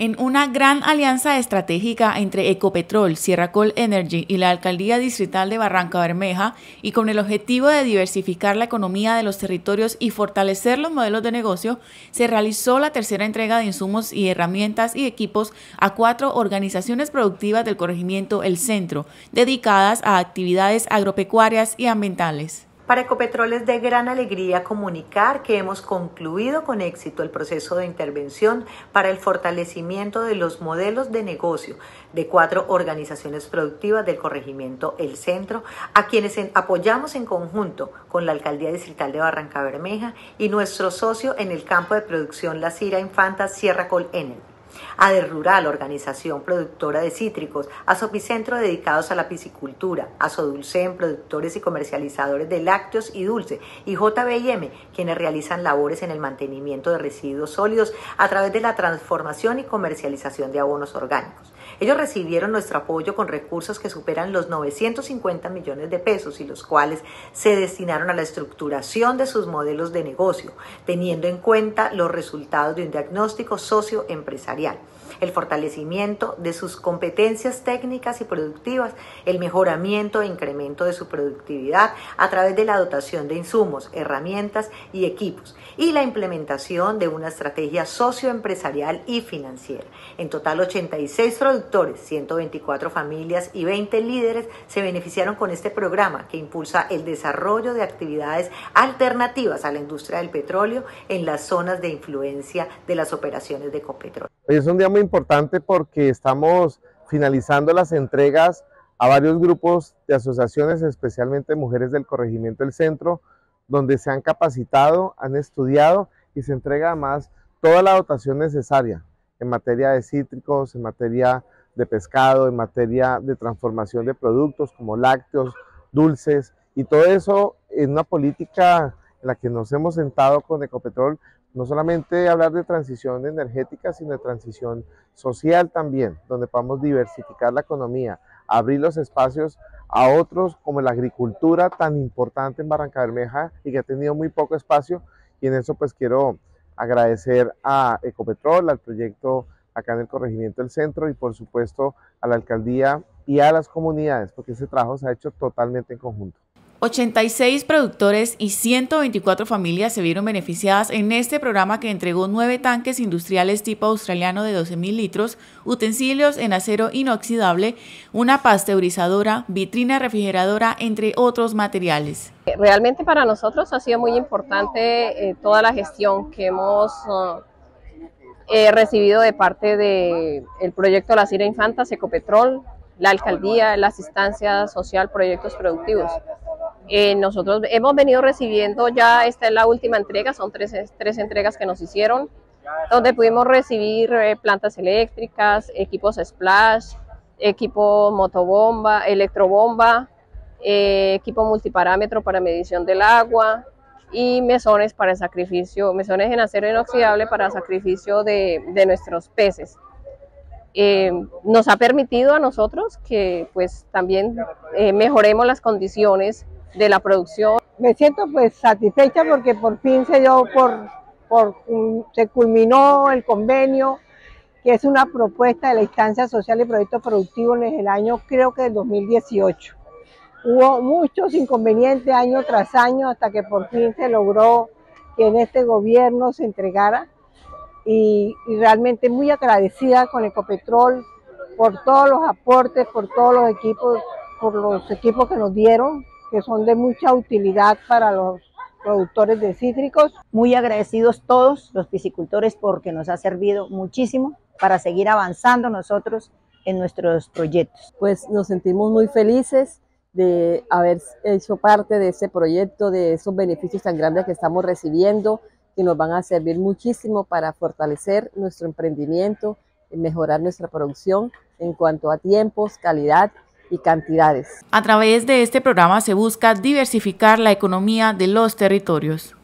En una gran alianza estratégica entre Ecopetrol, Sierra Col Energy y la Alcaldía Distrital de Barranca Bermeja, y con el objetivo de diversificar la economía de los territorios y fortalecer los modelos de negocio, se realizó la tercera entrega de insumos y herramientas y equipos a cuatro organizaciones productivas del corregimiento El Centro, dedicadas a actividades agropecuarias y ambientales. Para Ecopetrol es de gran alegría comunicar que hemos concluido con éxito el proceso de intervención para el fortalecimiento de los modelos de negocio de cuatro organizaciones productivas del corregimiento El Centro, a quienes apoyamos en conjunto con la Alcaldía Distrital de Barranca Bermeja y nuestro socio en el campo de producción La Cira Infanta Sierra Col Energy a Rural, organización productora de cítricos, a Sopicentro dedicados a la piscicultura, a Sodulcen, productores y comercializadores de lácteos y dulce, y JBM, quienes realizan labores en el mantenimiento de residuos sólidos a través de la transformación y comercialización de abonos orgánicos. Ellos recibieron nuestro apoyo con recursos que superan los 950 millones de pesos y los cuales se destinaron a la estructuración de sus modelos de negocio, teniendo en cuenta los resultados de un diagnóstico socioempresarial el fortalecimiento de sus competencias técnicas y productivas, el mejoramiento e incremento de su productividad a través de la dotación de insumos, herramientas y equipos y la implementación de una estrategia socioempresarial y financiera. En total 86 productores, 124 familias y 20 líderes se beneficiaron con este programa que impulsa el desarrollo de actividades alternativas a la industria del petróleo en las zonas de influencia de las operaciones de Copetrol. Es un día muy importante porque estamos finalizando las entregas a varios grupos de asociaciones, especialmente mujeres del corregimiento del centro, donde se han capacitado, han estudiado y se entrega además toda la dotación necesaria en materia de cítricos, en materia de pescado, en materia de transformación de productos como lácteos, dulces y todo eso en una política en la que nos hemos sentado con Ecopetrol no solamente hablar de transición energética, sino de transición social también, donde podamos diversificar la economía, abrir los espacios a otros como la agricultura tan importante en Barranca Bermeja y que ha tenido muy poco espacio y en eso pues quiero agradecer a Ecopetrol, al proyecto acá en el corregimiento del centro y por supuesto a la alcaldía y a las comunidades porque ese trabajo se ha hecho totalmente en conjunto. 86 productores y 124 familias se vieron beneficiadas en este programa que entregó nueve tanques industriales tipo australiano de 12.000 litros, utensilios en acero inoxidable, una pasteurizadora, vitrina refrigeradora, entre otros materiales. Realmente para nosotros ha sido muy importante eh, toda la gestión que hemos uh, eh, recibido de parte del proyecto La Cira Infanta, Secopetrol, la alcaldía, la asistencia social, proyectos productivos. Eh, nosotros hemos venido recibiendo ya, esta es la última entrega, son tres, entregas que nos hicieron, donde pudimos recibir eh, plantas eléctricas, equipos splash, equipo motobomba, electrobomba, eh, equipo multiparámetro para medición del agua y mesones para sacrificio, mesones en acero inoxidable para sacrificio de, nuestros peces. nos ha permitido a nosotros que pues también mejoremos las condiciones de la producción. Me siento pues satisfecha porque por fin se dio por, por se culminó el convenio que es una propuesta de la instancia social y proyectos productivos en el año creo que del 2018. Hubo muchos inconvenientes año tras año hasta que por fin se logró que en este gobierno se entregara y, y realmente muy agradecida con Ecopetrol por todos los aportes, por todos los equipos, por los equipos que nos dieron, que son de mucha utilidad para los productores de cítricos. Muy agradecidos todos los piscicultores porque nos ha servido muchísimo para seguir avanzando nosotros en nuestros proyectos. Pues nos sentimos muy felices de haber hecho parte de ese proyecto, de esos beneficios tan grandes que estamos recibiendo, que nos van a servir muchísimo para fortalecer nuestro emprendimiento, mejorar nuestra producción en cuanto a tiempos, calidad y cantidades. A través de este programa se busca diversificar la economía de los territorios.